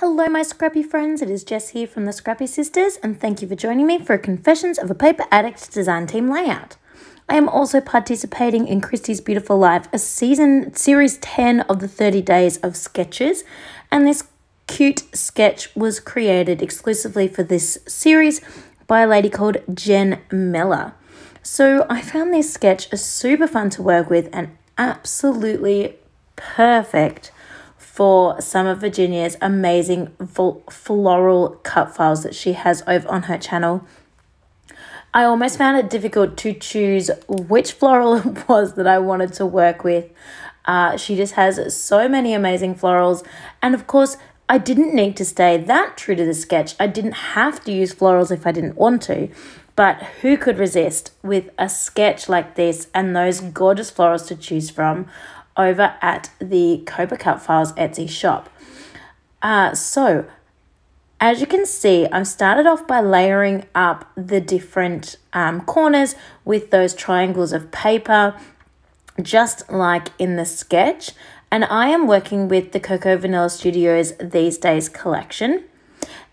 Hello, my scrappy friends. It is Jess here from the Scrappy Sisters, and thank you for joining me for Confessions of a Paper Addict design team layout. I am also participating in Christy's Beautiful Life, a season series 10 of the 30 days of sketches, and this cute sketch was created exclusively for this series by a lady called Jen Miller. So I found this sketch super fun to work with and absolutely perfect for some of Virginia's amazing floral cut files that she has over on her channel. I almost found it difficult to choose which floral it was that I wanted to work with. Uh, she just has so many amazing florals, and of course, I didn't need to stay that true to the sketch. I didn't have to use florals if I didn't want to. But who could resist with a sketch like this and those gorgeous florals to choose from? Over at the COAPA Cut Files Etsy shop. Uh, so, as you can see, I've started off by layering up the different um, corners with those triangles of paper, just like in the sketch. And I am working with the Cocoa Vanilla Studios These Days collection.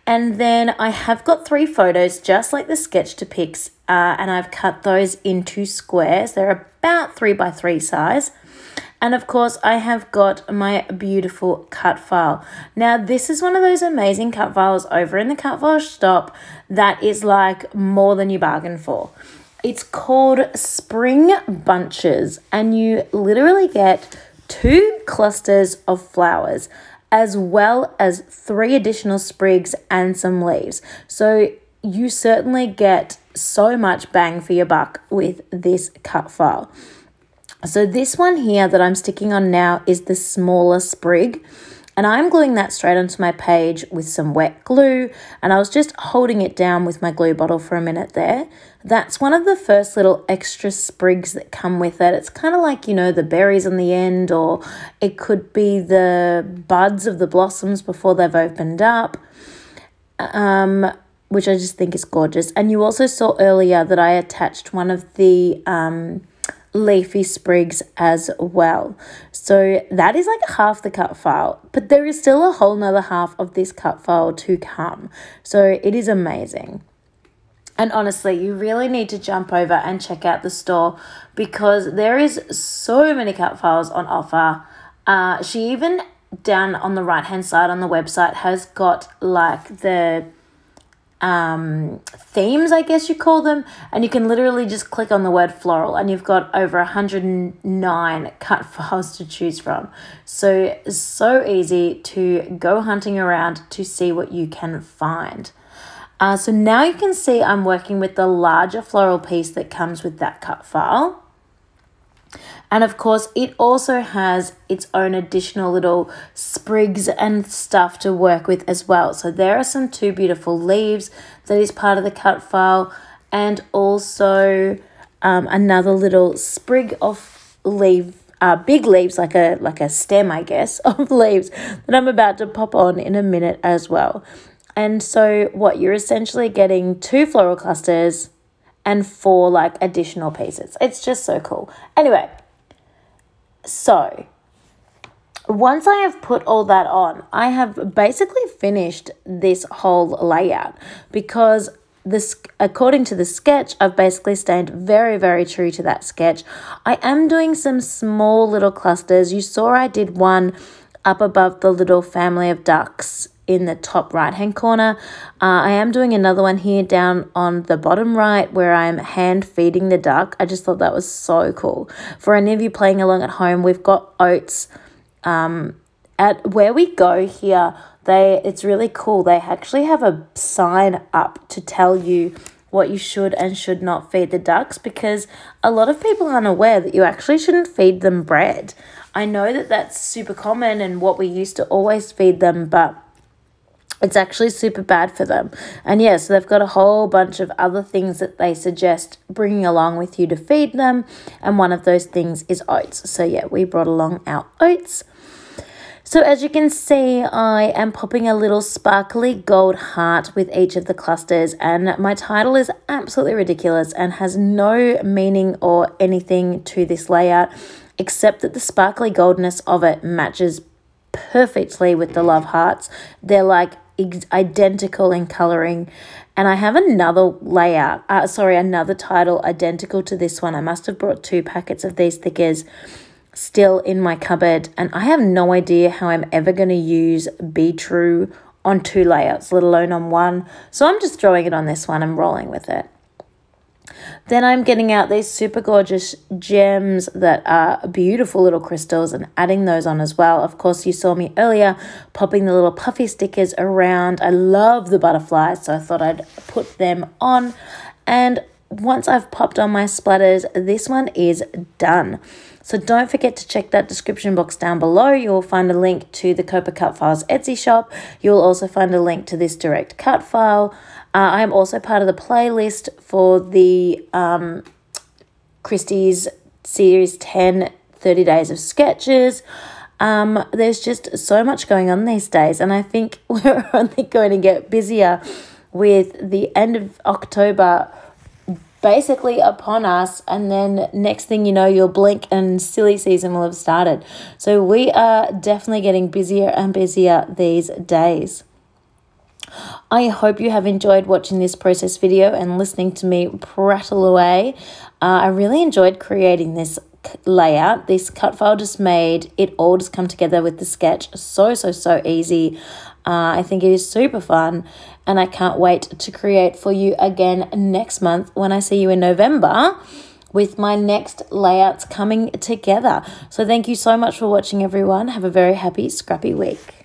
And then I have got three photos, just like the sketch depicts, uh, and I've cut those into squares. They're about three by three size. And of course, I have got my beautiful cut file. Now, this is one of those amazing cut files over in the cut file shop that is like more than you bargain for. It's called Spring Bunches, and you literally get two clusters of flowers as well as three additional sprigs and some leaves. So you certainly get so much bang for your buck with this cut file. So this one here that I'm sticking on now is the smaller sprig. And I'm gluing that straight onto my page with some wet glue. And I was just holding it down with my glue bottle for a minute there. That's one of the first little extra sprigs that come with it. It's kind of like, you know, the berries on the end, or it could be the buds of the blossoms before they've opened up. Um, which I just think is gorgeous. And you also saw earlier that I attached one of the um, leafy sprigs as well. So that is like half the cut file, but there is still a whole nother half of this cut file to come. So it is amazing. And honestly, you really need to jump over and check out the store because there is so many cut files on offer. Uh, she even down on the right hand side on the website has got like the um, themes, I guess you call them, and you can literally just click on the word floral, and you've got over 109 cut files to choose from. So, so easy to go hunting around to see what you can find. Uh, so now you can see I'm working with the larger floral piece that comes with that cut file. And of course, it also has its own additional little sprigs and stuff to work with as well. So there are some two beautiful leaves that is part of the cut file and also um, another little sprig of leaf uh, big leaves like a like a stem I guess of leaves that I'm about to pop on in a minute as well. And so what you're essentially getting two floral clusters and four like additional pieces. It's just so cool. Anyway, so, once I have put all that on, I have basically finished this whole layout because this according to the sketch I've basically stayed very very true to that sketch. I am doing some small little clusters. You saw I did one up above the little family of ducks in the top right hand corner. Uh, I am doing another one here down on the bottom right where I'm hand feeding the duck. I just thought that was so cool. For any of you playing along at home, we've got oats. Um, at where we go here, they it's really cool. They actually have a sign up to tell you what you should and should not feed the ducks because a lot of people aren't aware that you actually shouldn't feed them bread. I know that that's super common and what we used to always feed them, but it's actually super bad for them. And yeah, so they've got a whole bunch of other things that they suggest bringing along with you to feed them. And one of those things is oats. So yeah, we brought along our oats. So as you can see, I am popping a little sparkly gold heart with each of the clusters and my title is absolutely ridiculous and has no meaning or anything to this layout except that the sparkly goldness of it matches perfectly with the love hearts. They're like identical in coloring. And I have another layout, uh, sorry, another title identical to this one. I must have brought two packets of these thickers still in my cupboard. And I have no idea how I'm ever going to use Be True on two layouts, let alone on one. So I'm just throwing it on this one and rolling with it. Then I'm getting out these super gorgeous gems that are beautiful little crystals and adding those on as well. Of course, you saw me earlier popping the little puffy stickers around. I love the butterflies, so I thought I'd put them on. And once I've popped on my splatters, this one is done. So don't forget to check that description box down below. You'll find a link to the COAPA Cut Files Etsy shop. You'll also find a link to this direct cut file. Uh, I am also part of the playlist for the um, Christy's Series 10 30 Days of Sketches. Um, there's just so much going on these days, and I think we're only going to get busier with the end of October basically upon us and then next thing you know you'll blink and silly season will have started so we are definitely getting busier and busier these days I hope you have enjoyed watching this process video and listening to me prattle away. Uh, I really enjoyed creating this layout. This cut file just made it all just come together with the sketch. So, so, so easy. Uh, I think it is super fun and I can't wait to create for you again next month when I see you in November with my next layouts coming together. So, thank you so much for watching, everyone. Have a very happy, scrappy week.